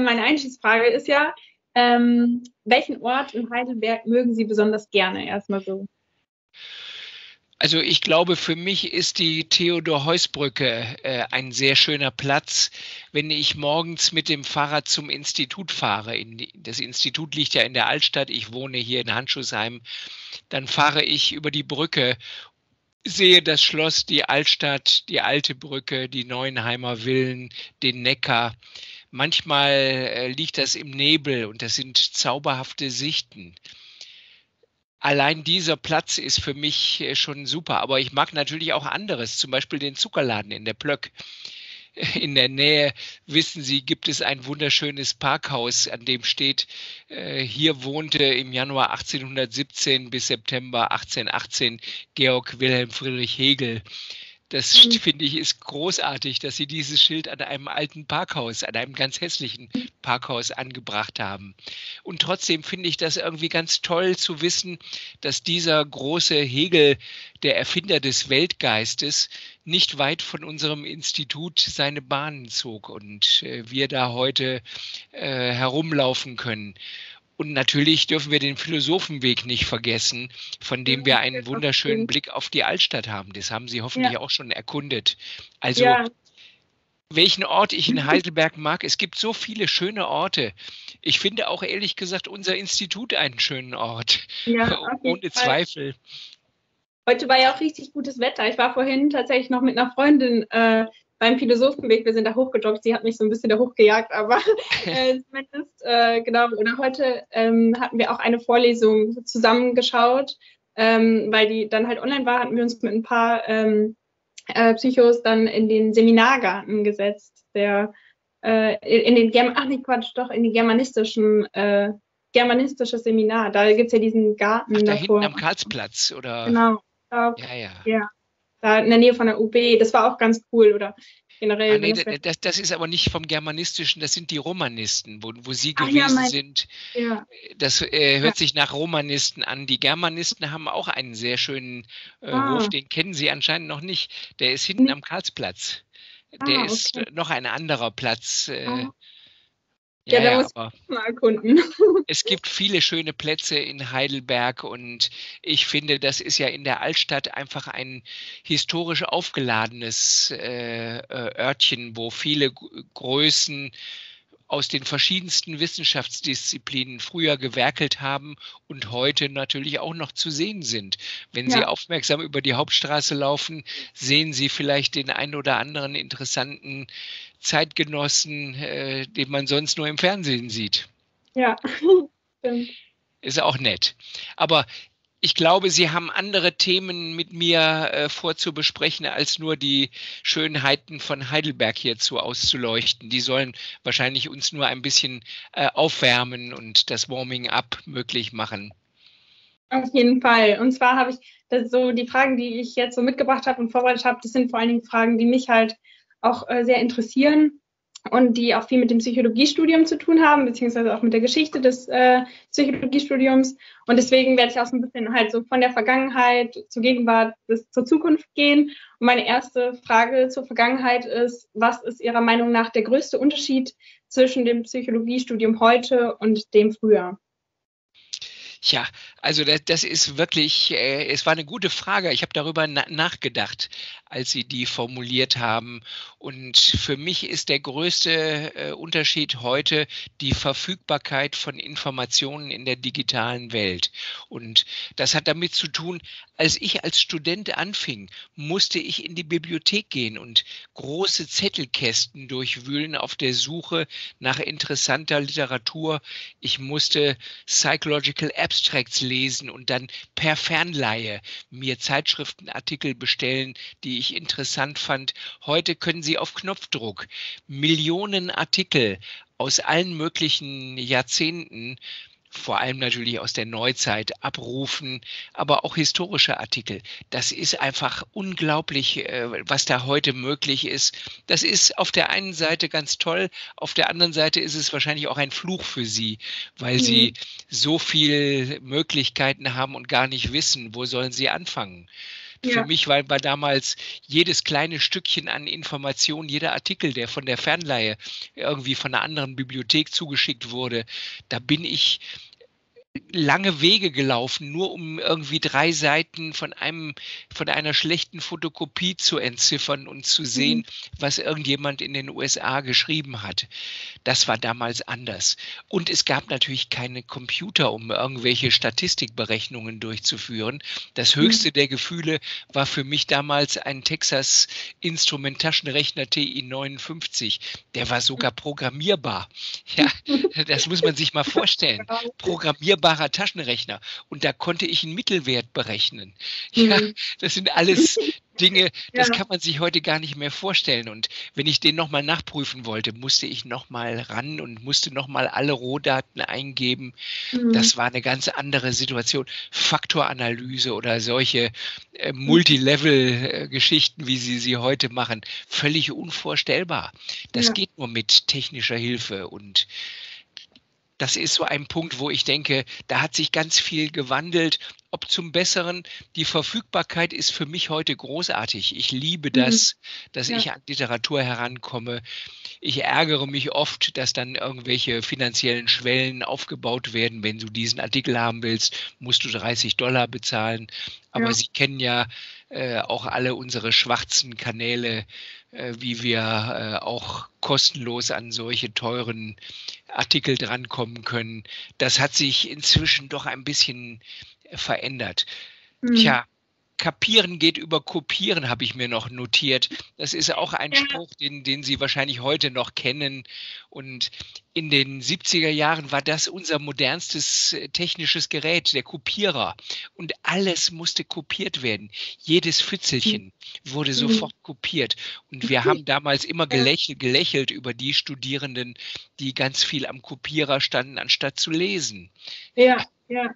ähm, meine Einstiegsfrage ist ja, ähm, welchen Ort in Heidelberg mögen Sie besonders gerne? Erstmal so. Also ich glaube, für mich ist die Theodor-Heuss-Brücke äh, ein sehr schöner Platz, wenn ich morgens mit dem Fahrrad zum Institut fahre. In, das Institut liegt ja in der Altstadt, ich wohne hier in Handschussheim. Dann fahre ich über die Brücke, sehe das Schloss, die Altstadt, die alte Brücke, die Neuenheimer Villen, den Neckar. Manchmal äh, liegt das im Nebel und das sind zauberhafte Sichten allein dieser Platz ist für mich äh, schon super. Aber ich mag natürlich auch anderes, zum Beispiel den Zuckerladen in der Plöck. In der Nähe, wissen Sie, gibt es ein wunderschönes Parkhaus, an dem steht, äh, hier wohnte im Januar 1817 bis September 1818 Georg Wilhelm Friedrich Hegel. Das mhm. finde ich ist großartig, dass sie dieses Schild an einem alten Parkhaus, an einem ganz hässlichen Parkhaus angebracht haben. Und trotzdem finde ich das irgendwie ganz toll zu wissen, dass dieser große Hegel, der Erfinder des Weltgeistes, nicht weit von unserem Institut seine Bahnen zog und äh, wir da heute äh, herumlaufen können. Und natürlich dürfen wir den Philosophenweg nicht vergessen, von dem wir einen wunderschönen Blick auf die Altstadt haben. Das haben Sie hoffentlich ja. auch schon erkundet. Also ja. welchen Ort ich in Heidelberg mag, es gibt so viele schöne Orte. Ich finde auch ehrlich gesagt unser Institut einen schönen Ort. Ja, ohne Zweifel. Heute war ja auch richtig gutes Wetter. Ich war vorhin tatsächlich noch mit einer Freundin äh, beim Philosophenweg, wir sind da hochgejoggt, sie hat mich so ein bisschen da hochgejagt, aber äh, zumindest, äh, genau, oder heute ähm, hatten wir auch eine Vorlesung zusammengeschaut, ähm, weil die dann halt online war, hatten wir uns mit ein paar ähm, äh, Psychos dann in den Seminargarten gesetzt, der äh, in den Germ ach nicht Quatsch, doch in die germanistischen äh, germanistisches Seminar. Da gibt es ja diesen Garten ach, da davor. hinten am Karlsplatz, oder? Genau. Ja, ja. ja da in der Nähe von der UB. Das war auch ganz cool, oder? Generell. Ah, nee, das, das, ist aber nicht vom Germanistischen, das sind die Romanisten, wo, wo Sie gewesen ja, mein, sind. Ja. Das äh, hört ja. sich nach Romanisten an. Die Germanisten haben auch einen sehr schönen äh, ah. Hof, den kennen Sie anscheinend noch nicht. Der ist hinten nee. am Karlsplatz. Der ah, okay. ist noch ein anderer Platz. Äh, ah. Ja, ja, da muss man mal erkunden. Es gibt viele schöne Plätze in Heidelberg und ich finde, das ist ja in der Altstadt einfach ein historisch aufgeladenes äh, äh Örtchen, wo viele Größen aus den verschiedensten Wissenschaftsdisziplinen früher gewerkelt haben und heute natürlich auch noch zu sehen sind. Wenn ja. Sie aufmerksam über die Hauptstraße laufen, sehen Sie vielleicht den ein oder anderen interessanten Zeitgenossen, äh, den man sonst nur im Fernsehen sieht. Ja, stimmt. Ist auch nett. Aber ich glaube, Sie haben andere Themen mit mir äh, vorzubesprechen, als nur die Schönheiten von Heidelberg hierzu auszuleuchten. Die sollen wahrscheinlich uns nur ein bisschen äh, aufwärmen und das Warming-up möglich machen. Auf jeden Fall. Und zwar habe ich so die Fragen, die ich jetzt so mitgebracht habe und vorbereitet habe, das sind vor allen Dingen Fragen, die mich halt auch äh, sehr interessieren und die auch viel mit dem Psychologiestudium zu tun haben, beziehungsweise auch mit der Geschichte des äh, Psychologiestudiums. Und deswegen werde ich auch so ein bisschen halt so von der Vergangenheit zur Gegenwart bis zur Zukunft gehen. Und meine erste Frage zur Vergangenheit ist, was ist Ihrer Meinung nach der größte Unterschied zwischen dem Psychologiestudium heute und dem früher? Ja, also das, das ist wirklich, äh, es war eine gute Frage. Ich habe darüber na nachgedacht, als Sie die formuliert haben. Und für mich ist der größte äh, Unterschied heute die Verfügbarkeit von Informationen in der digitalen Welt. Und das hat damit zu tun, als ich als Student anfing, musste ich in die Bibliothek gehen und große Zettelkästen durchwühlen auf der Suche nach interessanter Literatur. Ich musste Psychological Abstracts lesen und dann per Fernleihe mir Zeitschriftenartikel bestellen, die ich interessant fand. Heute können Sie auf Knopfdruck Millionen Artikel aus allen möglichen Jahrzehnten vor allem natürlich aus der Neuzeit abrufen, aber auch historische Artikel. Das ist einfach unglaublich, äh, was da heute möglich ist. Das ist auf der einen Seite ganz toll, auf der anderen Seite ist es wahrscheinlich auch ein Fluch für sie, weil mhm. sie so viele Möglichkeiten haben und gar nicht wissen, wo sollen sie anfangen. Ja. Für mich war, war damals jedes kleine Stückchen an Information, jeder Artikel, der von der Fernleihe irgendwie von einer anderen Bibliothek zugeschickt wurde, da bin ich lange Wege gelaufen, nur um irgendwie drei Seiten von einem, von einer schlechten Fotokopie zu entziffern und zu sehen, mhm. was irgendjemand in den USA geschrieben hat. Das war damals anders. Und es gab natürlich keine Computer, um irgendwelche Statistikberechnungen durchzuführen. Das mhm. höchste mhm. der Gefühle war für mich damals ein Texas Instrument Taschenrechner TI 59. Der war sogar programmierbar. Ja, das muss man sich mal vorstellen. Programmierbar programmierbarer Taschenrechner und da konnte ich einen Mittelwert berechnen. Ja, mhm. das sind alles Dinge, das ja. kann man sich heute gar nicht mehr vorstellen. Und wenn ich den nochmal nachprüfen wollte, musste ich nochmal ran und musste nochmal alle Rohdaten eingeben. Mhm. Das war eine ganz andere Situation. Faktoranalyse oder solche äh, Multilevel-Geschichten, wie sie sie heute machen, völlig unvorstellbar. Das ja. geht nur mit technischer Hilfe und das ist so ein Punkt, wo ich denke, da hat sich ganz viel gewandelt. Ob zum Besseren, die Verfügbarkeit ist für mich heute großartig. Ich liebe mhm. das, mhm. dass ja. ich an Literatur herankomme. Ich ärgere mich oft, dass dann irgendwelche finanziellen Schwellen aufgebaut werden. Wenn du diesen Artikel haben willst, musst du 30 Dollar bezahlen. Aber ja. Sie kennen ja äh, auch alle unsere schwarzen Kanäle, äh, wie wir äh, auch kostenlos an solche teuren Artikel drankommen können. Das hat sich inzwischen doch ein bisschen verändert. Mhm. Tja, Kapieren geht über Kopieren, habe ich mir noch notiert. Das ist auch ein Spruch, den, den Sie wahrscheinlich heute noch kennen. Und in den 70er Jahren war das unser modernstes äh, technisches Gerät, der Kopierer. Und alles musste kopiert werden. Jedes Fitzelchen wurde mhm. sofort kopiert. Und wir haben damals immer gelächelt, gelächelt über die Studierenden, die ganz viel am Kopierer standen, anstatt zu lesen. Ja, ja.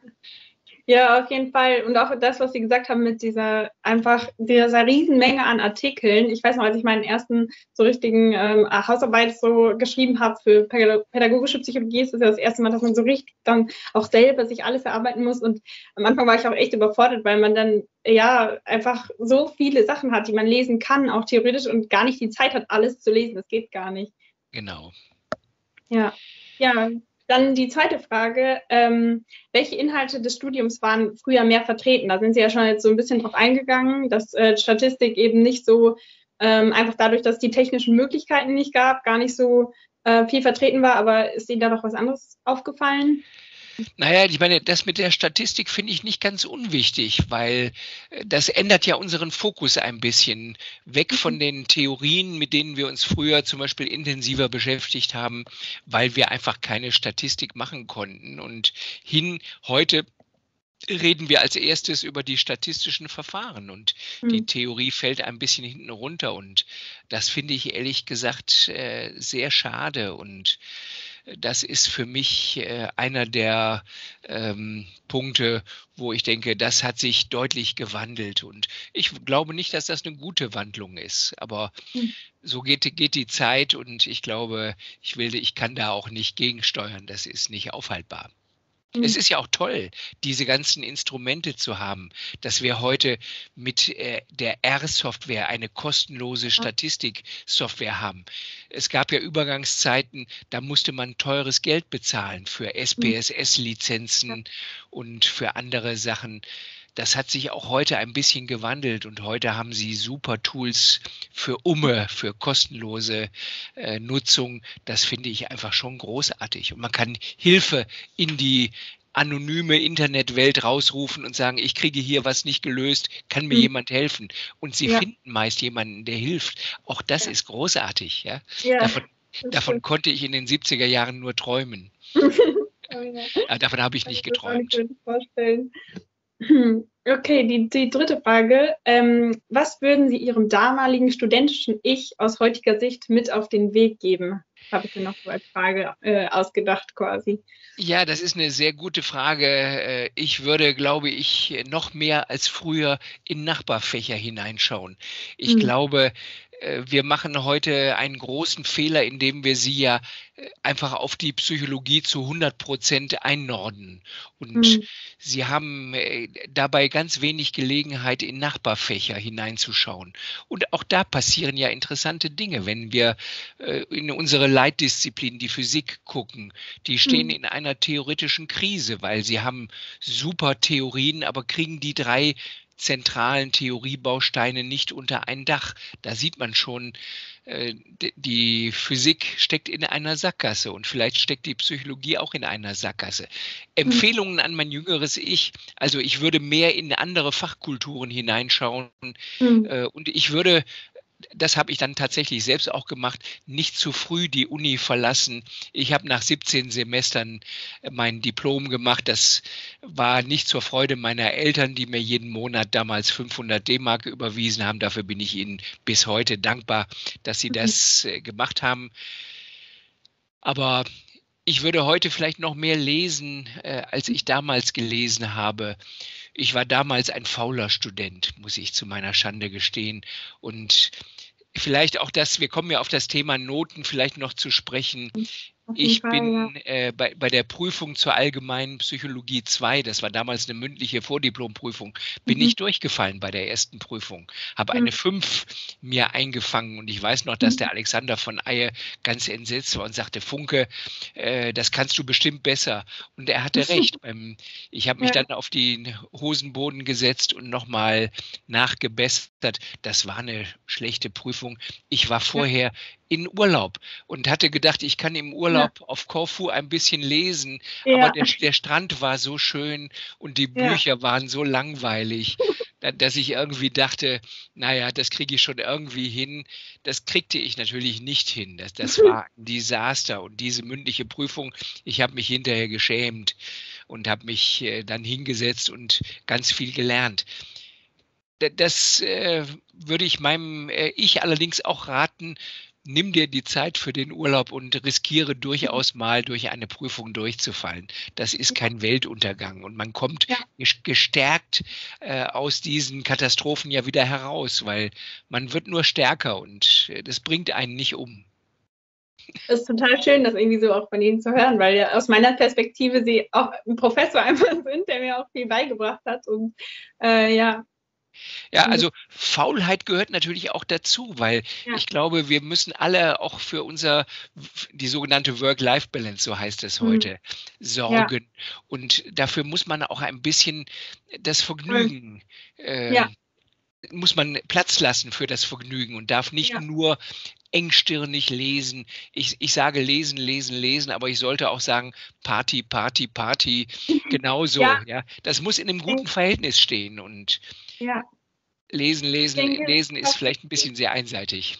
Ja, auf jeden Fall. Und auch das, was Sie gesagt haben mit dieser einfach dieser Riesenmenge an Artikeln. Ich weiß noch, als ich meinen ersten so richtigen ähm, Hausarbeit so geschrieben habe für pädagogische Psychologie, ist das ja das erste Mal, dass man so richtig dann auch selber sich alles erarbeiten muss. Und am Anfang war ich auch echt überfordert, weil man dann ja einfach so viele Sachen hat, die man lesen kann, auch theoretisch und gar nicht die Zeit hat, alles zu lesen. Das geht gar nicht. Genau. Ja. Ja, dann die zweite Frage, ähm, welche Inhalte des Studiums waren früher mehr vertreten? Da sind Sie ja schon jetzt so ein bisschen drauf eingegangen, dass äh, Statistik eben nicht so ähm, einfach dadurch, dass die technischen Möglichkeiten nicht gab, gar nicht so äh, viel vertreten war, aber ist Ihnen da noch was anderes aufgefallen? Naja, ich meine, das mit der Statistik finde ich nicht ganz unwichtig, weil äh, das ändert ja unseren Fokus ein bisschen weg mhm. von den Theorien, mit denen wir uns früher zum Beispiel intensiver beschäftigt haben, weil wir einfach keine Statistik machen konnten. Und hin heute reden wir als erstes über die statistischen Verfahren und mhm. die Theorie fällt ein bisschen hinten runter und das finde ich ehrlich gesagt äh, sehr schade und das ist für mich äh, einer der ähm, Punkte, wo ich denke, das hat sich deutlich gewandelt. Und ich glaube nicht, dass das eine gute Wandlung ist. Aber hm. so geht, geht die Zeit und ich glaube, ich will, ich kann da auch nicht gegensteuern. Das ist nicht aufhaltbar. Es mhm. ist ja auch toll, diese ganzen Instrumente zu haben, dass wir heute mit äh, der R-Software eine kostenlose Statistiksoftware haben. Es gab ja Übergangszeiten, da musste man teures Geld bezahlen für mhm. SPSS-Lizenzen und für andere Sachen das hat sich auch heute ein bisschen gewandelt und heute haben sie super Tools für Umme, für kostenlose äh, Nutzung. Das finde ich einfach schon großartig. Und man kann Hilfe in die anonyme Internetwelt rausrufen und sagen, ich kriege hier was nicht gelöst, kann mir mhm. jemand helfen? Und sie ja. finden meist jemanden, der hilft. Auch das ja. ist großartig. Ja? davon, davon konnte ich in den 70er Jahren nur träumen. oh, davon habe ich nicht geträumt. Ich vorstellen. Okay, die, die dritte Frage. Ähm, was würden Sie Ihrem damaligen studentischen Ich aus heutiger Sicht mit auf den Weg geben? Habe ich mir noch so als Frage äh, ausgedacht quasi. Ja, das ist eine sehr gute Frage. Äh, ich würde, glaube ich, noch mehr als früher in Nachbarfächer hineinschauen. Ich mhm. glaube, wir machen heute einen großen Fehler, indem wir sie ja äh, einfach auf die Psychologie zu 100 Prozent einnorden. Und mhm. sie haben äh, dabei ganz wenig Gelegenheit, in Nachbarfächer hineinzuschauen. Und auch da passieren ja interessante Dinge, wenn wir in unsere Leitdisziplin, die Physik, gucken. Die stehen mhm. in einer theoretischen Krise, weil sie haben super Theorien, aber kriegen die drei zentralen Theoriebausteine nicht unter ein Dach. Da sieht man schon, äh, die Physik steckt in einer Sackgasse und vielleicht steckt die Psychologie auch in einer Sackgasse. Empfehlungen an mein jüngeres Ich, also ich würde mehr in andere Fachkulturen hineinschauen mhm. und ich würde das habe ich dann tatsächlich selbst auch gemacht, nicht zu früh die Uni verlassen. Ich habe nach 17 Semestern äh, mein Diplom gemacht. Das war nicht zur Freude meiner Eltern, die mir jeden Monat damals 500 D-Mark überwiesen haben. Dafür bin ich ihnen bis heute dankbar, dass sie das äh, gemacht haben. Aber ich würde heute vielleicht noch mehr lesen, äh, als ich damals gelesen habe. Ich war damals ein fauler Student, muss ich zu meiner Schande gestehen. Und vielleicht auch das, wir kommen ja auf das Thema Noten vielleicht noch zu sprechen. Ich Fall, bin ja. äh, bei, bei der Prüfung zur allgemeinen Psychologie 2, das war damals eine mündliche Vordiplomprüfung, bin mhm. ich durchgefallen bei der ersten Prüfung, habe mhm. eine 5 mir eingefangen und ich weiß noch, dass mhm. der Alexander von Eie ganz entsetzt war und sagte, Funke, äh, das kannst du bestimmt besser. Und er hatte recht. Ähm, ich habe mich ja. dann auf den Hosenboden gesetzt und nochmal nachgebessert. Das war eine schlechte Prüfung. Ich war vorher in Urlaub und hatte gedacht, ich kann im Urlaub ja. auf Korfu ein bisschen lesen, ja. aber der, der, Strand war so schön und die Bücher ja. waren so langweilig, dass ich irgendwie dachte, naja, das kriege ich schon irgendwie hin. Das kriegte ich natürlich nicht hin. Das, das war ein Desaster und diese mündliche Prüfung, ich habe mich hinterher geschämt und habe mich äh, dann hingesetzt und ganz viel gelernt das äh, würde ich meinem äh, Ich allerdings auch raten, nimm dir die Zeit für den Urlaub und riskiere durchaus mal durch eine Prüfung durchzufallen. Das ist kein Weltuntergang und man kommt ja. gestärkt äh, aus diesen Katastrophen ja wieder heraus, weil man wird nur stärker und äh, das bringt einen nicht um. Es ist total schön, das irgendwie so auch von Ihnen zu hören, weil ja aus meiner Perspektive Sie auch ein Professor einfach sind, der mir auch viel beigebracht hat und äh, ja, ja, mhm. also Faulheit gehört natürlich auch dazu, weil ja. ich glaube, wir müssen alle auch für unser, die sogenannte Work-Life-Balance, so heißt es mhm. heute, mhm. sorgen. Ja. Und dafür muss man auch ein bisschen das Vergnügen, äh, ja. Muss man Platz lassen für das Vergnügen und darf nicht nur engstirnig lesen. Ich, ich sage lesen, lesen, lesen, aber ich sollte auch sagen Party, Party, Party. Genauso. ja. ja. Das muss in einem guten Verhältnis stehen und ja. Lesen, lesen, denke, lesen ist vielleicht ein bisschen sehr einseitig.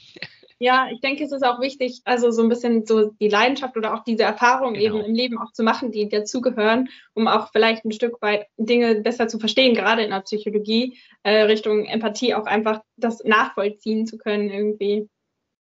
Ja, ich denke, es ist auch wichtig, also so ein bisschen so die Leidenschaft oder auch diese Erfahrungen genau. eben im Leben auch zu machen, die dazugehören, um auch vielleicht ein Stück weit Dinge besser zu verstehen, gerade in der Psychologie, äh, Richtung Empathie auch einfach das nachvollziehen zu können irgendwie.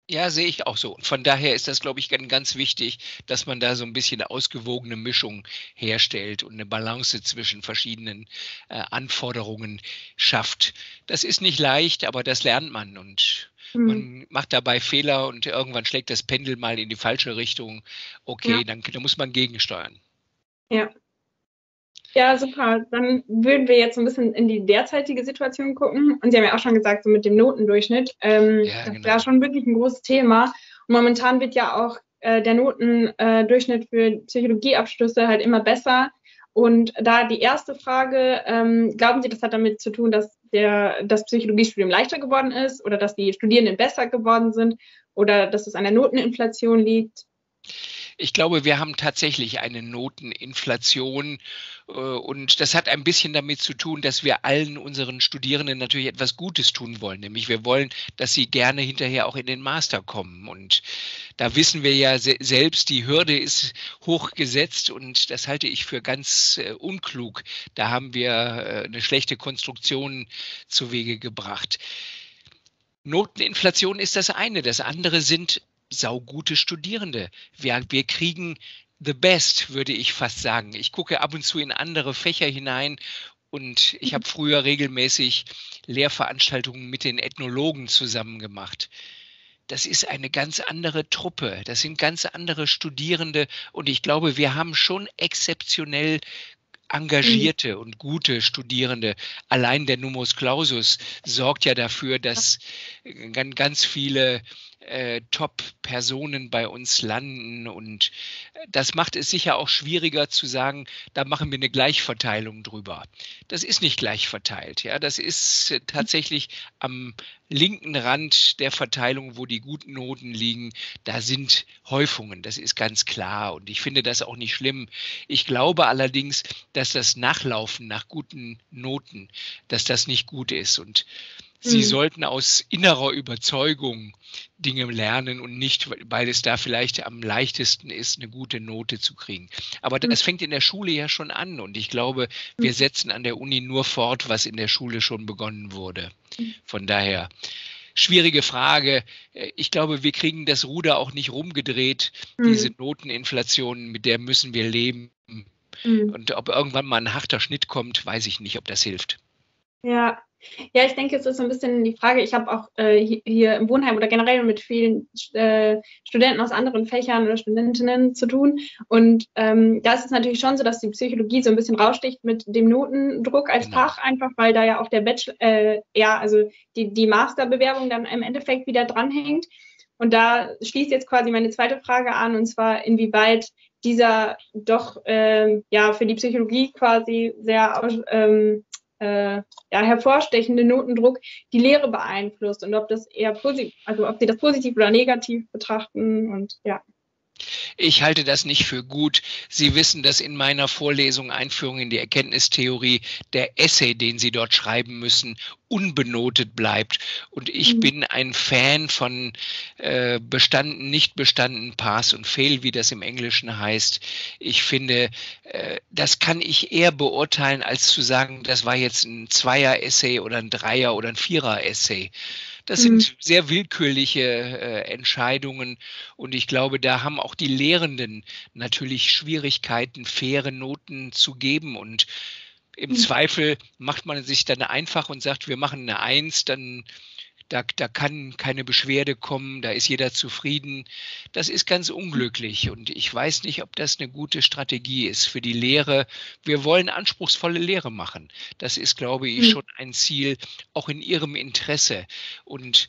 Ja, sehe ich auch so. Von daher ist das, glaube ich, ganz wichtig, dass man da so ein bisschen eine ausgewogene Mischung herstellt und eine Balance zwischen verschiedenen äh, Anforderungen schafft. Das ist nicht leicht, aber das lernt man und mhm. man macht dabei Fehler und irgendwann schlägt das Pendel mal in die falsche Richtung. Okay, ja. dann, dann muss man gegensteuern. Ja, ja, super. Dann würden wir jetzt ein bisschen in die derzeitige Situation gucken. Und Sie haben ja auch schon gesagt, so mit dem Notendurchschnitt. Ähm, ja, das genau. ist schon wirklich ein großes Thema. Und momentan wird ja auch äh, der Notendurchschnitt äh, für Psychologieabschlüsse halt immer besser. Und da die erste Frage, ähm, glauben Sie, das hat damit zu tun, dass der, das Psychologiestudium leichter geworden ist oder dass die Studierenden besser geworden sind oder dass es an der Noteninflation liegt? Ich glaube, wir haben tatsächlich eine Noteninflation äh, und das hat ein bisschen damit zu tun, dass wir allen unseren Studierenden natürlich etwas Gutes tun wollen. Nämlich wir wollen, dass sie gerne hinterher auch in den Master kommen. Und da wissen wir ja selbst, die Hürde ist hoch gesetzt und das halte ich für ganz äh, unklug. Da haben wir äh, eine schlechte Konstruktion zu Wege gebracht. Noteninflation ist das eine. Das andere sind saugute Studierende. Wir, wir kriegen the best, würde ich fast sagen. Ich gucke ab und zu in andere Fächer hinein und ich habe früher regelmäßig Lehrveranstaltungen mit den Ethnologen zusammen gemacht. das ist eine ganz andere Truppe, das sind ganz andere Studierende und ich glaube, wir haben schon exzeptionell engagierte mhm. und gute Studierende. Allein der Numus Clausus sorgt ja dafür, dass ganz viele äh, Top-Personen bei uns landen. Und das macht es sicher auch schwieriger zu sagen, da machen wir eine Gleichverteilung drüber. Das ist nicht gleich verteilt. Ja, das ist tatsächlich am linken Rand der Verteilung, wo die guten Noten liegen, da sind Häufungen. Das ist ganz klar. Und ich finde das auch nicht schlimm. Ich glaube allerdings, dass das Nachlaufen nach guten Noten, dass das nicht gut ist. Und Sie mhm. sollten aus innerer Überzeugung Dinge lernen und nicht, weil es da vielleicht am leichtesten ist, eine gute Note zu kriegen. Aber das mhm. fängt in der Schule ja schon an und ich glaube, wir mhm. setzen an der Uni nur fort, was in der Schule schon begonnen wurde. Mhm. Von daher schwierige Frage. Ich glaube, wir kriegen das Ruder auch nicht rumgedreht. Mhm. Diese Noteninflation, mit der müssen wir leben. Mhm. Und ob irgendwann mal ein harter Schnitt kommt, weiß ich nicht, ob das hilft. Ja, ja, ich denke, es ist so ein bisschen die Frage, ich habe auch äh, hier im Wohnheim oder generell mit vielen äh, Studenten aus anderen Fächern oder Studentinnen zu tun. Und ähm, da ist es natürlich schon so, dass die Psychologie so ein bisschen raussticht mit dem Notendruck als genau. Fach, einfach weil da ja auch der Bachelor, äh, ja, also die, die Masterbewerbung dann im Endeffekt wieder dranhängt. Und da schließt jetzt quasi meine zweite Frage an, und zwar inwieweit dieser doch äh, ja für die Psychologie quasi sehr ähm, äh, ja, hervorstechende Notendruck die Lehre beeinflusst und ob das eher positiv, also ob sie das positiv oder negativ betrachten und ja. Ich halte das nicht für gut. Sie wissen, dass in meiner Vorlesung Einführung in die Erkenntnistheorie der Essay, den Sie dort schreiben müssen, unbenotet bleibt. Und ich mhm. bin ein Fan von äh, bestanden, nicht bestanden, Pass und Fail, wie das im Englischen heißt. Ich finde, äh, das kann ich eher beurteilen, als zu sagen, das war jetzt ein Zweier-Essay oder ein Dreier- oder ein Vierer-Essay. Das mhm. sind sehr willkürliche äh, Entscheidungen und ich glaube, da haben auch die Lehrenden natürlich Schwierigkeiten, faire Noten zu geben und im mhm. Zweifel macht man sich dann einfach und sagt, wir machen eine Eins, dann da, da kann keine Beschwerde kommen, da ist jeder zufrieden. Das ist ganz unglücklich und ich weiß nicht, ob das eine gute Strategie ist für die Lehre. Wir wollen anspruchsvolle Lehre machen. Das ist, glaube ich, hm. schon ein Ziel, auch in Ihrem Interesse. Und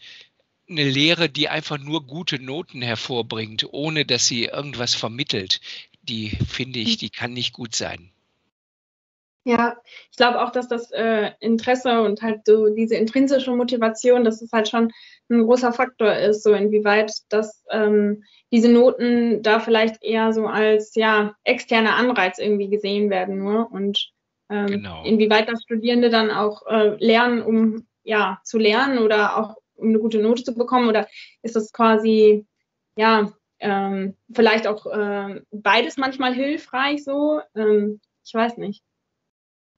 eine Lehre, die einfach nur gute Noten hervorbringt, ohne dass sie irgendwas vermittelt, die finde ich, hm. die kann nicht gut sein. Ja, ich glaube auch, dass das äh, Interesse und halt so diese intrinsische Motivation, dass es halt schon ein großer Faktor ist, so inwieweit das ähm, diese Noten da vielleicht eher so als ja externer Anreiz irgendwie gesehen werden nur und ähm, genau. inwieweit das Studierende dann auch äh, lernen, um ja zu lernen oder auch um eine gute Note zu bekommen oder ist das quasi ja ähm, vielleicht auch äh, beides manchmal hilfreich so? Ähm, ich weiß nicht.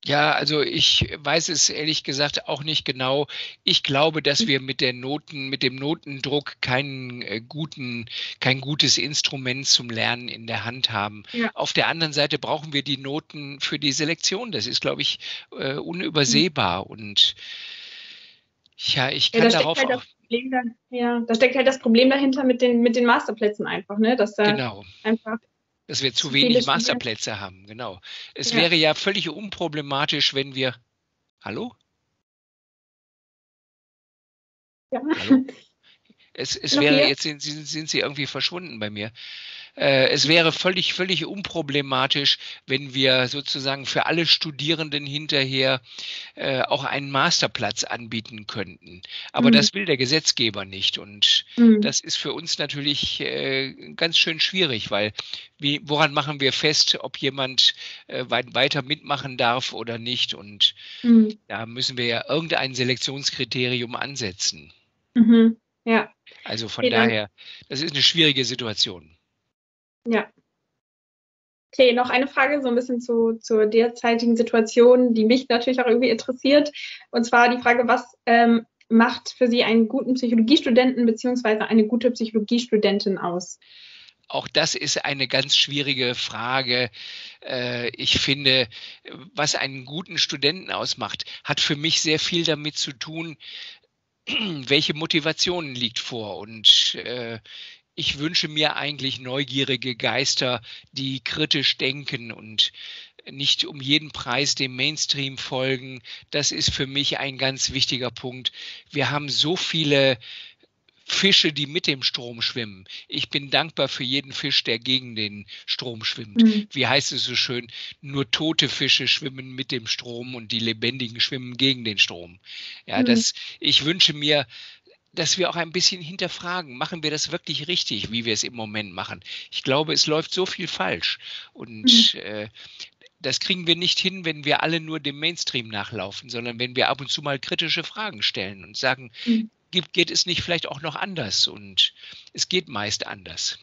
Ja, also ich weiß es ehrlich gesagt auch nicht genau. Ich glaube, dass wir mit der Noten, mit dem Notendruck keinen äh, guten, kein gutes Instrument zum Lernen in der Hand haben. Ja. Auf der anderen Seite brauchen wir die Noten für die Selektion. Das ist, glaube ich, äh, unübersehbar. Mhm. Und ja, ich kann ja, darauf halt auch. Da, ja, da steckt halt das Problem dahinter mit den, mit den Masterplätzen einfach, ne? Dass da genau. einfach dass wir zu wenig Masterplätze haben, genau. Es ja. wäre ja völlig unproblematisch, wenn wir. Hallo? Ja. Hallo? Es, es wäre, jetzt sind, sind, Sie irgendwie verschwunden bei mir. Äh, es wäre völlig, völlig unproblematisch, wenn wir sozusagen für alle Studierenden hinterher äh, auch einen Masterplatz anbieten könnten. Aber mhm. das will der Gesetzgeber nicht. Und mhm. das ist für uns natürlich äh, ganz schön schwierig, weil wie, woran machen wir fest, ob jemand weiter mitmachen darf oder nicht? Und mhm. da müssen wir ja irgendein Selektionskriterium ansetzen. Mhm. Ja. Also von Vielen daher, Dank. das ist eine schwierige Situation. Ja. Okay, noch eine Frage so ein bisschen zu, zur derzeitigen Situation, die mich natürlich auch irgendwie interessiert. Und zwar die Frage, was ähm, macht für Sie einen guten Psychologiestudenten bzw. eine gute Psychologiestudentin aus? Auch das ist eine ganz schwierige Frage. Äh, ich finde, was einen guten Studenten ausmacht, hat für mich sehr viel damit zu tun, welche Motivation liegt vor? Und äh, ich wünsche mir eigentlich neugierige Geister, die kritisch denken und nicht um jeden Preis dem Mainstream folgen. Das ist für mich ein ganz wichtiger Punkt. Wir haben so viele Fische, die mit dem Strom schwimmen. Ich bin dankbar für jeden Fisch, der gegen den Strom schwimmt. Mhm. Wie heißt es so schön? Nur tote Fische schwimmen mit dem Strom und die lebendigen schwimmen gegen den Strom. Ja, mhm. das, ich wünsche mir, dass wir auch ein bisschen hinterfragen, machen wir das wirklich richtig, wie wir es im Moment machen? Ich glaube, es läuft so viel falsch. Und mhm. äh, das kriegen wir nicht hin, wenn wir alle nur dem Mainstream nachlaufen, sondern wenn wir ab und zu mal kritische Fragen stellen und sagen, mhm gibt, geht es nicht vielleicht auch noch anders und es geht meist anders.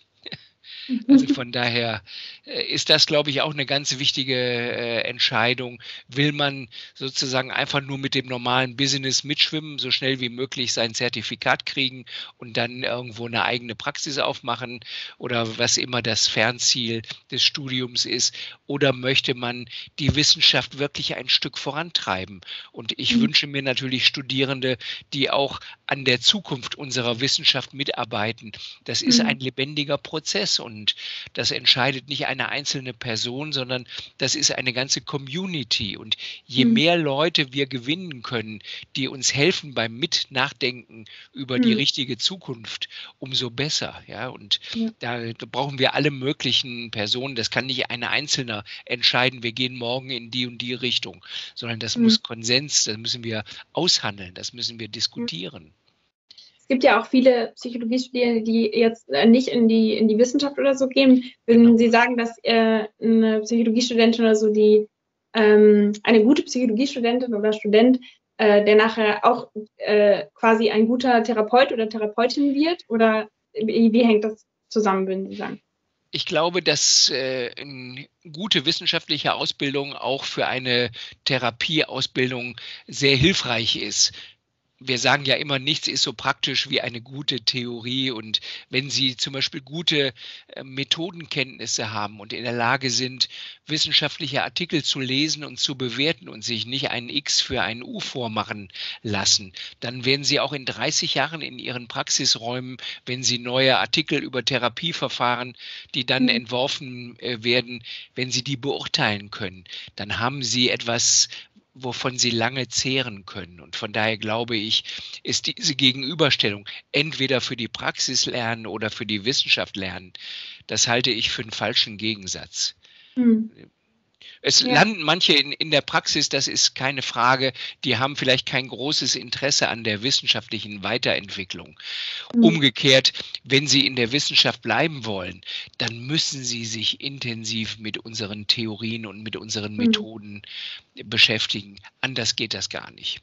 Also von daher äh, ist das, glaube ich, auch eine ganz wichtige äh, Entscheidung. Will man sozusagen einfach nur mit dem normalen Business mitschwimmen, so schnell wie möglich sein Zertifikat kriegen und dann irgendwo eine eigene Praxis aufmachen oder was immer das Fernziel des Studiums ist? Oder möchte man die Wissenschaft wirklich ein Stück vorantreiben? Und ich mhm. wünsche mir natürlich Studierende, die auch an der Zukunft unserer Wissenschaft mitarbeiten. Das ist mhm. ein lebendiger Prozess und das entscheidet nicht eine einzelne Person, sondern das ist eine ganze Community. Und je mhm. mehr Leute wir gewinnen können, die uns helfen beim Mitnachdenken über mhm. die richtige Zukunft, umso besser. Ja, und ja. Da, da brauchen wir alle möglichen Personen. Das kann nicht eine Einzelne entscheiden, wir gehen morgen in die und die Richtung, sondern das mhm. muss Konsens, das müssen wir aushandeln, das müssen wir diskutieren es gibt ja auch viele Psychologiestudierende, die jetzt äh, nicht in die, in die Wissenschaft oder so gehen. Würden genau. Sie sagen, dass äh, eine Psychologiestudentin oder so, die ähm, eine gute Psychologiestudentin oder Student, äh, der nachher auch äh, quasi ein guter Therapeut oder Therapeutin wird? Oder wie, wie hängt das zusammen, würden Sie sagen? Ich glaube, dass äh, eine gute wissenschaftliche Ausbildung auch für eine Therapieausbildung sehr hilfreich ist wir sagen ja immer, nichts ist so praktisch wie eine gute Theorie. Und wenn Sie zum Beispiel gute äh, Methodenkenntnisse haben und in der Lage sind, wissenschaftliche Artikel zu lesen und zu bewerten und sich nicht ein X für ein U vormachen lassen, dann werden Sie auch in 30 Jahren in Ihren Praxisräumen, wenn Sie neue Artikel über Therapieverfahren, die dann mhm. entworfen äh, werden, wenn Sie die beurteilen können, dann haben Sie etwas, wovon sie lange zehren können. Und von daher glaube ich, ist diese Gegenüberstellung entweder für die Praxis lernen oder für die Wissenschaft lernen, das halte ich für einen falschen Gegensatz. Hm. Es ja. landen manche in, in der Praxis, das ist keine Frage, die haben vielleicht kein großes Interesse an der wissenschaftlichen Weiterentwicklung. Mhm. Umgekehrt, wenn sie in der Wissenschaft bleiben wollen, dann müssen sie sich intensiv mit unseren Theorien und mit unseren mhm. Methoden beschäftigen. Anders geht das gar nicht.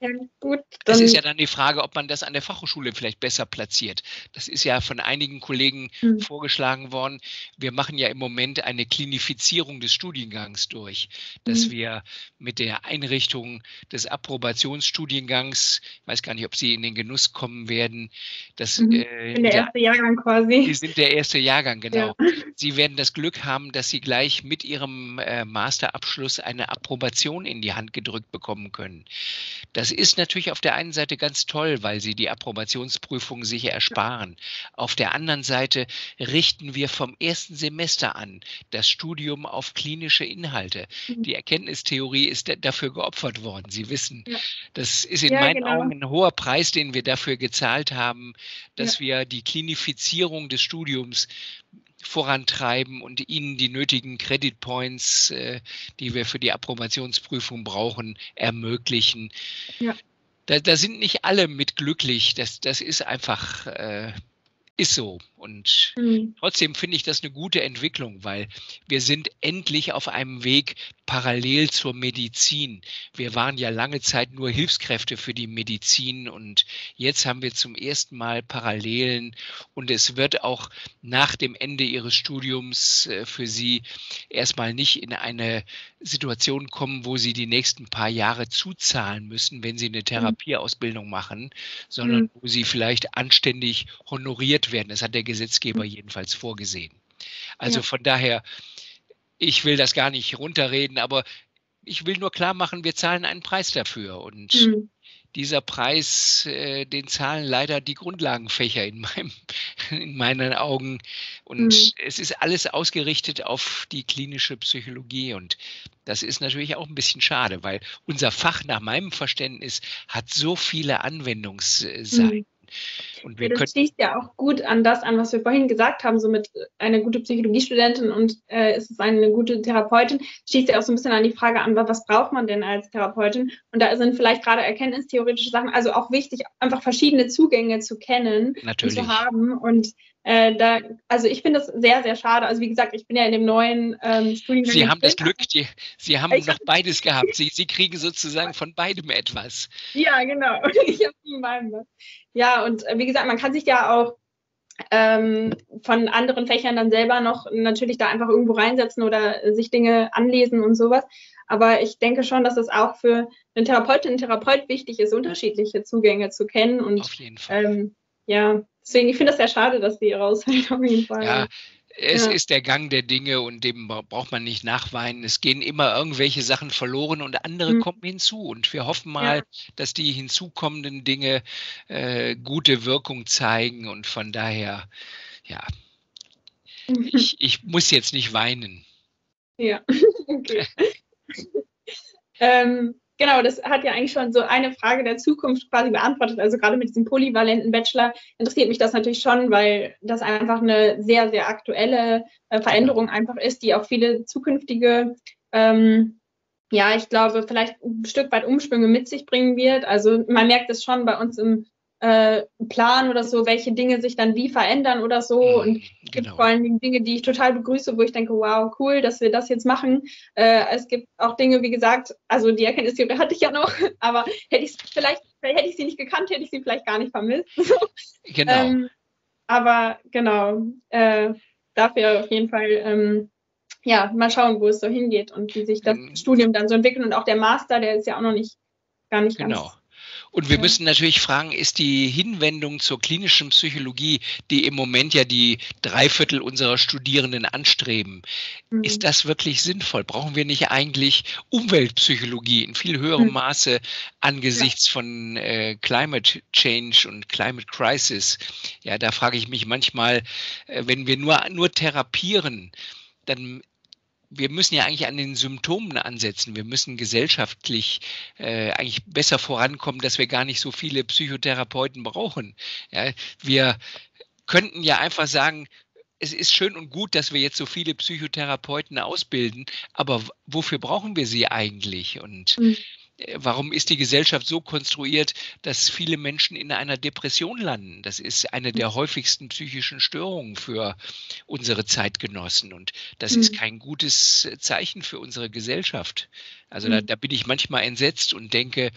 Ja. Gut. Das ist ja dann die Frage, ob man das an der Fachhochschule vielleicht besser platziert. Das ist ja von einigen Kollegen mhm. vorgeschlagen worden. Wir machen ja im Moment eine Klinifizierung des Studiengangs durch, dass mhm. wir mit der Einrichtung des Approbationsstudiengangs, ich weiß gar nicht, ob Sie in den Genuss kommen werden, dass mhm. äh, der erste Jahrgang quasi. Sie sind der erste Jahrgang, genau. Ja. Sie werden das Glück haben, dass Sie gleich mit Ihrem äh, Masterabschluss eine Approbation in die Hand gedrückt bekommen können. Das ist natürlich auf der einen Seite ganz toll, weil sie die Approbationsprüfung sich ersparen. Auf der anderen Seite richten wir vom ersten Semester an das Studium auf klinische Inhalte. Mhm. Die Erkenntnistheorie ist dafür geopfert worden. Sie wissen, das ist in ja, meinen genau. Augen ein hoher Preis, den wir dafür gezahlt haben, dass ja. wir die Klinifizierung des Studiums vorantreiben und ihnen die nötigen Credit Points, äh, die wir für die Approbationsprüfung brauchen, ermöglichen. Ja. Da, da, sind nicht alle mit glücklich. Das, das ist einfach, äh, ist so. Und mhm. trotzdem finde ich das eine gute Entwicklung, weil wir sind endlich auf einem Weg parallel zur Medizin. Wir waren ja lange Zeit nur Hilfskräfte für die Medizin und jetzt haben wir zum ersten Mal Parallelen und es wird auch nach dem Ende ihres Studiums äh, für sie erstmal nicht in eine Situation kommen, wo sie die nächsten paar Jahre zuzahlen müssen, wenn sie eine mhm. Therapieausbildung machen, sondern mhm. wo sie vielleicht anständig honoriert werden. Das hat der Gesetzgeber hm. jedenfalls vorgesehen. Also ja. von daher, ich will das gar nicht runterreden, aber ich will nur klar machen, wir zahlen einen Preis dafür. Und mhm. dieser Preis, äh, den zahlen leider die Grundlagenfächer in, meinem, in meinen Augen. Und mhm. es ist alles ausgerichtet auf die klinische Psychologie. Und das ist natürlich auch ein bisschen schade, weil unser Fach nach meinem Verständnis hat so viele Anwendungsseiten. Mhm. Und wir das schließt ja auch gut an das an, was wir vorhin gesagt haben, so mit einer gute Psychologiestudentin und äh, ist es eine gute Therapeutin, schließt ja auch so ein bisschen an die Frage an, was braucht man denn als Therapeutin? Und da sind vielleicht gerade erkenntnistheoretische Sachen, also auch wichtig, einfach verschiedene Zugänge zu kennen Natürlich. und zu haben. Und äh, da, also ich finde das sehr, sehr schade. Also wie gesagt, ich bin ja in dem neuen ähm, Studiengang. Sie haben das Glück, die, Sie haben ich noch beides gehabt. Sie, Sie kriegen sozusagen von beidem etwas. Ja, genau. Ich habe von beidem was. Ja, und äh, wie gesagt, man kann sich ja auch ähm, von anderen Fächern dann selber noch natürlich da einfach irgendwo reinsetzen oder sich Dinge anlesen und sowas. Aber ich denke schon, dass es auch für einen Therapeutin und Therapeut wichtig ist, unterschiedliche Zugänge zu kennen. Und, Auf jeden Fall. Ähm, ja, deswegen, ich finde das sehr schade, dass die rausfällt, auf jeden Fall. Ja, es ja. ist der Gang der Dinge und dem braucht man nicht nachweinen. Es gehen immer irgendwelche Sachen verloren und andere mhm. kommen hinzu. Und wir hoffen mal, ja. dass die hinzukommenden Dinge äh, gute Wirkung zeigen. Und von daher, ja, ich, ich muss jetzt nicht weinen. Ja, okay. ähm, Genau, das hat ja eigentlich schon so eine Frage der Zukunft quasi beantwortet. Also gerade mit diesem polyvalenten Bachelor interessiert mich das natürlich schon, weil das einfach eine sehr, sehr aktuelle äh, Veränderung einfach ist, die auch viele zukünftige, ähm, ja, ich glaube, vielleicht ein Stück weit Umschwünge mit sich bringen wird. Also man merkt es schon bei uns im äh, Plan oder so, welche Dinge sich dann wie verändern oder so. Mhm, und es gibt genau. vor allen Dingen Dinge, die ich total begrüße, wo ich denke, wow, cool, dass wir das jetzt machen. Äh, es gibt auch Dinge, wie gesagt, also die Erkenntnistheorie hatte ich ja noch, aber hätte ich vielleicht, hätte ich sie nicht gekannt, hätte ich sie vielleicht gar nicht vermisst. genau. Ähm, aber genau, äh, dafür auf jeden Fall ähm, ja, mal schauen, wo es so hingeht und wie sich das mhm. Studium dann so entwickelt. Und auch der Master, der ist ja auch noch nicht gar nicht genau. ganz und wir müssen natürlich fragen, ist die Hinwendung zur klinischen Psychologie, die im Moment ja die Dreiviertel unserer Studierenden anstreben, mhm. ist das wirklich sinnvoll? Brauchen wir nicht eigentlich Umweltpsychologie in viel höherem mhm. Maße angesichts ja. von äh, Climate Change und Climate Crisis? Ja, da frage ich mich manchmal, äh, wenn wir nur, nur therapieren, dann wir müssen ja eigentlich an den Symptomen ansetzen. Wir müssen gesellschaftlich äh, eigentlich besser vorankommen, dass wir gar nicht so viele Psychotherapeuten brauchen. Ja, wir könnten ja einfach sagen, es ist schön und gut, dass wir jetzt so viele Psychotherapeuten ausbilden, aber wofür brauchen wir sie eigentlich? Und mhm warum ist die Gesellschaft so konstruiert, dass viele Menschen in einer Depression landen? Das ist eine der häufigsten psychischen Störungen für unsere Zeitgenossen und das mhm. ist kein gutes Zeichen für unsere Gesellschaft. Also mhm. da, da, bin ich manchmal entsetzt und denke,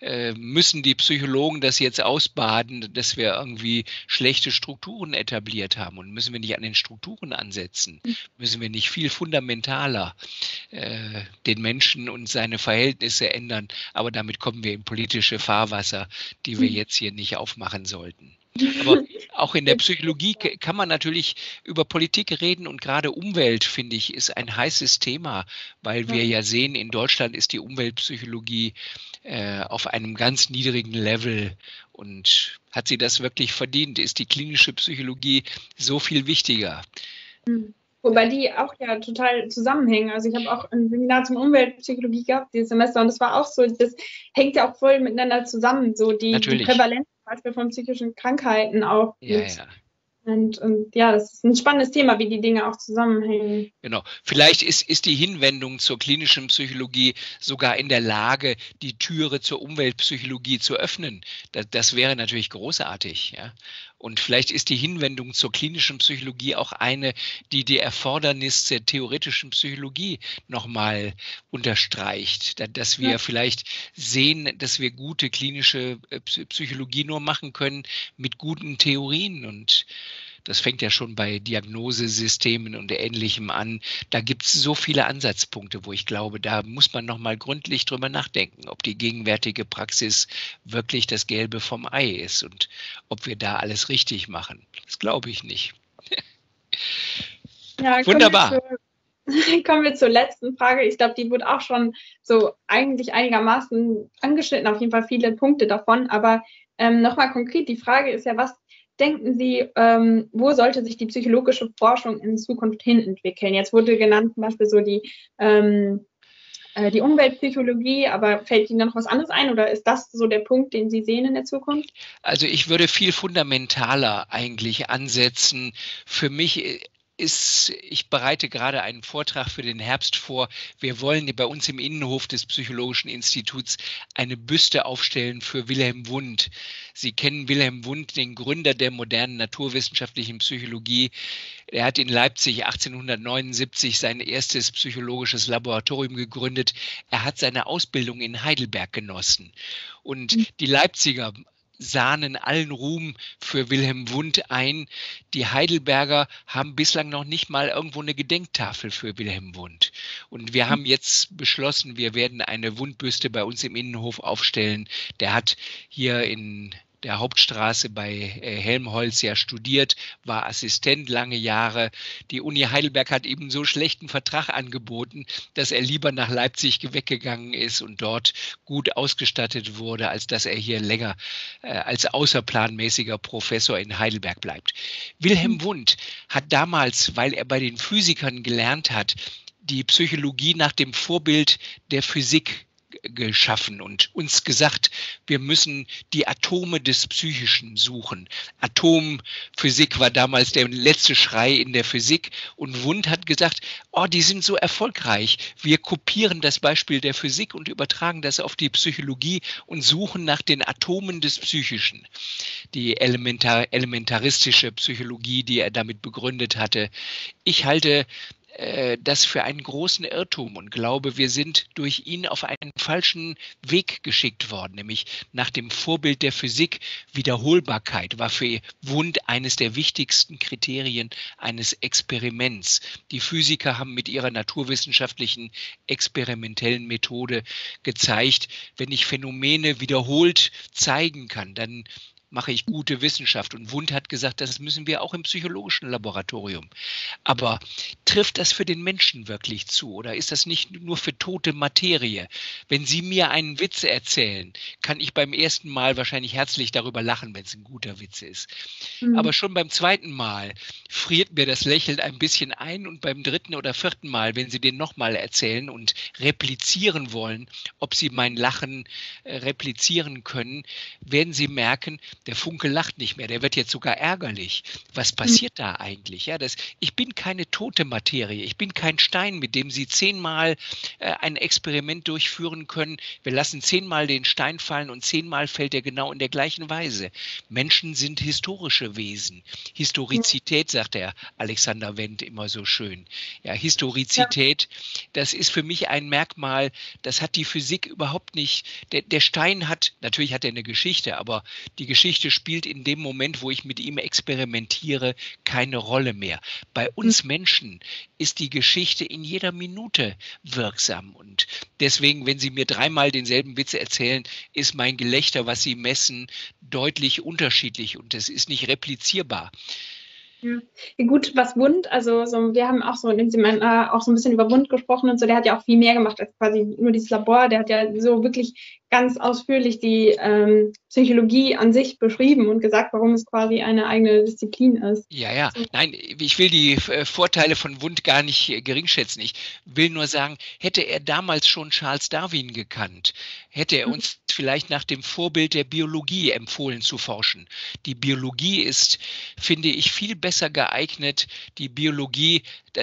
äh, müssen die Psychologen das jetzt ausbaden, dass wir irgendwie schlechte Strukturen etabliert haben und müssen wir nicht an den Strukturen ansetzen? Mhm. Müssen wir nicht viel fundamentaler äh, den Menschen und seine Verhältnisse ändern? Aber damit kommen wir in politische Fahrwasser, die wir mhm. jetzt hier nicht aufmachen sollten. Aber auch in der Psychologie kann man natürlich über Politik reden und gerade Umwelt, finde ich, ist ein heißes Thema, weil wir ja sehen, in Deutschland ist die Umweltpsychologie äh, auf einem ganz niedrigen Level. Und hat sie das wirklich verdient? Ist die klinische Psychologie so viel wichtiger? Hm. Wobei die auch ja total zusammenhängen. Also ich habe auch ein Seminar zum Umweltpsychologie gehabt dieses Semester und das war auch so, das hängt ja auch voll miteinander zusammen. So die, die Prävalenz Beispiel von psychischen Krankheiten auch. Ja, ja. Und, und, ja, das ist ein spannendes Thema, wie die Dinge auch zusammenhängen. Genau. Vielleicht ist, ist die Hinwendung zur klinischen Psychologie sogar in der Lage, die Türe zur Umweltpsychologie zu öffnen. Das, das wäre natürlich großartig. Ja? Und vielleicht ist die Hinwendung zur klinischen Psychologie auch eine, die die Erfordernisse der theoretischen Psychologie nochmal unterstreicht. Dass wir ja. vielleicht sehen, dass wir gute klinische äh, Psychologie nur machen können mit guten Theorien und das fängt ja schon bei Diagnosesystemen und Ähnlichem an. Da gibt es so viele Ansatzpunkte, wo ich glaube, da muss man nochmal gründlich drüber nachdenken, ob die gegenwärtige Praxis wirklich das Gelbe vom Ei ist und ob wir da alles richtig machen. Das glaube ich nicht. Ja, Wunderbar. kommen wir zur letzten Frage. Ich glaube, die wurde auch schon so eigentlich einigermaßen angeschnitten, auf jeden Fall viele Punkte davon. Aber ähm, nochmal konkret, die Frage ist ja, was denken Sie, ähm, wo sollte sich die psychologische Forschung in Zukunft hin entwickeln? Jetzt wurde genannt zum Beispiel so die, ähm, äh, die Umweltpsychologie, aber fällt Ihnen noch was anderes ein oder ist das so der Punkt, den Sie sehen in der Zukunft? Also ich würde viel fundamentaler eigentlich ansetzen. Für mich äh, ist, ich bereite gerade einen Vortrag für den Herbst vor. Wir wollen bei uns im Innenhof des Psychologischen Instituts eine Büste aufstellen für Wilhelm Wundt. Sie kennen Wilhelm Wundt, den Gründer der modernen naturwissenschaftlichen Psychologie. Er hat in Leipzig 1879 sein erstes psychologisches Laboratorium gegründet. Er hat seine Ausbildung in Heidelberg genossen. Und mhm. die Leipziger sahnen allen Ruhm für Wilhelm Wundt ein. Die Heidelberger haben bislang noch nicht mal irgendwo eine Gedenktafel für Wilhelm Wundt. Und wir haben jetzt beschlossen, wir werden eine Wundbüste bei uns im Innenhof aufstellen. Der hat hier in der Hauptstraße bei äh, Helmholtz ja studiert, war Assistent lange Jahre. Die Uni Heidelberg hat ihm so schlechten Vertrag angeboten, dass er lieber nach Leipzig weggegangen ist und dort gut ausgestattet wurde, als dass er hier länger äh, als außerplanmäßiger Professor in Heidelberg bleibt. Wilhelm. Wundt hat damals, weil er bei den Physikern gelernt hat, die Psychologie nach dem Vorbild der Physik geschaffen und uns gesagt, wir müssen die Atome des Psychischen suchen. Atomphysik war damals der letzte Schrei in der Physik und Wundt hat gesagt, oh, die sind so erfolgreich. Wir kopieren das Beispiel der Physik und übertragen das auf die Psychologie und suchen nach den Atomen des Psychischen. Die elementar elementaristische Psychologie, die er damit begründet hatte. Ich halte äh, das für einen großen Irrtum und glaube, wir sind durch ihn auf einen falschen Weg geschickt worden, nämlich nach dem Vorbild der Physik. Wiederholbarkeit war für Wund eines der wichtigsten Kriterien eines Experiments. Die Physiker haben mit ihrer naturwissenschaftlichen experimentellen Methode gezeigt, wenn ich Phänomene wiederholt zeigen kann, dann mache ich gute Wissenschaft. Und Wund hat gesagt, das müssen wir auch im psychologischen Laboratorium. Aber trifft das für den Menschen wirklich zu oder ist das nicht nur für tote Materie? Wenn Sie mir einen Witz erzählen, kann ich beim ersten Mal wahrscheinlich herzlich darüber lachen, wenn es ein guter Witz ist. Mhm. Aber schon beim zweiten Mal friert mir das Lächeln ein bisschen ein und beim dritten oder vierten Mal, wenn Sie den nochmal erzählen und replizieren wollen, ob Sie mein Lachen äh, replizieren können, werden Sie merken, der Funke lacht nicht mehr, der wird jetzt sogar ärgerlich. Was hm. passiert da eigentlich? Ja, das, ich bin keine tote Materie, ich bin kein Stein, mit dem Sie zehnmal äh, ein Experiment durchführen können. Wir lassen zehnmal den Stein fallen und zehnmal fällt er genau in der gleichen Weise. Menschen sind historische Wesen. Historizität, sagt der Alexander Wendt immer so schön. Ja, Historizität, das ist für mich ein Merkmal, das hat die Physik überhaupt nicht. Der, der Stein hat, natürlich hat er eine Geschichte, aber die Geschichte Geschichte spielt in dem Moment, wo ich mit ihm experimentiere, keine Rolle mehr. Bei uns Menschen ist die Geschichte in jeder Minute wirksam. Und deswegen, wenn Sie mir dreimal denselben Witz erzählen, ist mein Gelächter, was Sie messen, deutlich unterschiedlich und es ist nicht replizierbar. Ja. Gut, was Wund, also so, wir haben auch so in dem Seminar auch so ein bisschen über Wund gesprochen und so, der hat ja auch viel mehr gemacht als quasi nur dieses Labor, der hat ja so wirklich ganz ausführlich die ähm, Psychologie an sich beschrieben und gesagt, warum es quasi eine eigene Disziplin ist. Ja, ja. Nein, ich will die äh, Vorteile von Wund gar nicht äh, geringschätzen. Ich will nur sagen, hätte er damals schon Charles Darwin gekannt, hätte er mhm. uns vielleicht nach dem Vorbild der Biologie empfohlen zu forschen. Die Biologie ist, finde ich, viel besser geeignet. Die Biologie,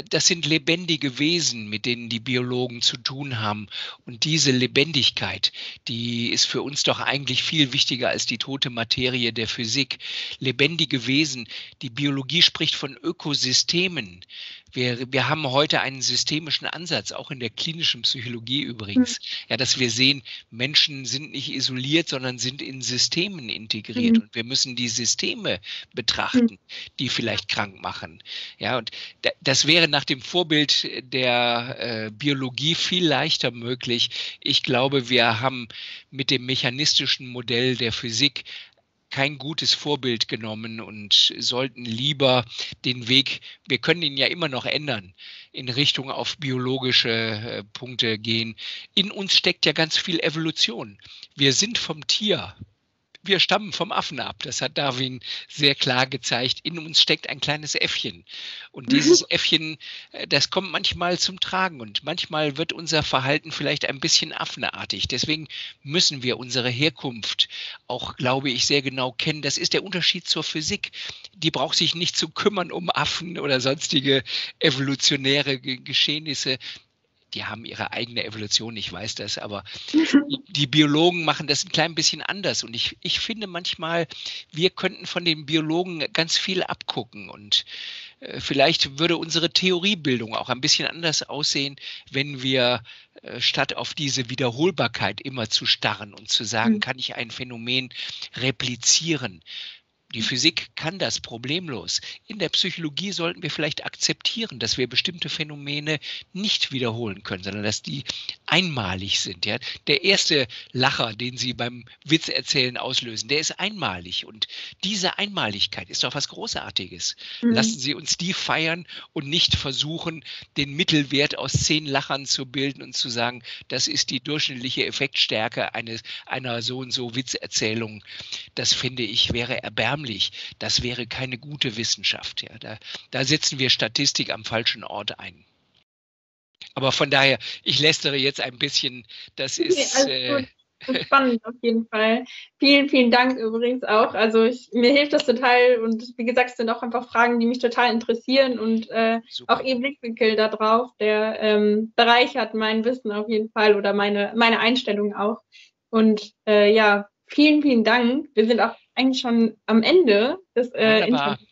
das sind lebendige Wesen, mit denen die Biologen zu tun haben. Und diese Lebendigkeit, die die ist für uns doch eigentlich viel wichtiger als die tote Materie der Physik. Lebendige Wesen, die Biologie spricht von Ökosystemen. Wir, wir haben heute einen systemischen Ansatz, auch in der klinischen Psychologie übrigens, mhm. ja, dass wir sehen, Menschen sind nicht isoliert, sondern sind in Systemen integriert mhm. und wir müssen die Systeme betrachten, mhm. die vielleicht krank machen. Ja, und das wäre nach dem Vorbild der äh, Biologie viel leichter möglich. Ich glaube, wir haben mit dem mechanistischen Modell der Physik kein gutes Vorbild genommen und sollten lieber den Weg, wir können ihn ja immer noch ändern, in Richtung auf biologische äh, Punkte gehen. In uns steckt ja ganz viel Evolution. Wir sind vom Tier wir stammen vom Affen ab. Das hat Darwin sehr klar gezeigt. In uns steckt ein kleines Äffchen. Und mhm. dieses Äffchen, äh, das kommt manchmal zum Tragen und manchmal wird unser Verhalten vielleicht ein bisschen affenartig. Deswegen müssen wir unsere Herkunft auch, glaube ich, sehr genau kennen. Das ist der Unterschied zur Physik. Die braucht sich nicht zu kümmern um Affen oder sonstige evolutionäre Geschehnisse die haben ihre eigene Evolution, ich weiß das, aber die Biologen machen das ein klein bisschen anders. Und ich, ich finde manchmal, wir könnten von den Biologen ganz viel abgucken. Und äh, vielleicht würde unsere Theoriebildung auch ein bisschen anders aussehen, wenn wir äh, statt auf diese Wiederholbarkeit immer zu starren und zu sagen, mhm. kann ich ein Phänomen replizieren, die Physik kann das problemlos. In der Psychologie sollten wir vielleicht akzeptieren, dass wir bestimmte Phänomene nicht wiederholen können, sondern dass die einmalig sind. Ja? Der erste Lacher, den Sie beim Witzerzählen auslösen, der ist einmalig. Und diese Einmaligkeit ist doch was Großartiges. Mhm. Lassen Sie uns die feiern und nicht versuchen, den Mittelwert aus zehn Lachern zu bilden und zu sagen, das ist die durchschnittliche Effektstärke eines, einer so und so Witzerzählung. Das finde ich wäre erbärmlich erbärmlich. Das wäre keine gute Wissenschaft. Ja. Da, da setzen wir Statistik am falschen Ort ein. Aber von daher, ich lästere jetzt ein bisschen. Das ist. Nee, äh, spannend auf jeden Fall. Vielen, vielen Dank übrigens auch. Also ich, mir hilft das total und wie gesagt, es sind auch einfach Fragen, die mich total interessieren und äh, auch Ihr Blickwinkel da drauf, der ähm, bereichert mein Wissen auf jeden Fall oder meine, meine Einstellung auch. Und äh, ja, vielen, vielen Dank. Wir sind auch eigentlich schon am Ende des äh, Interviews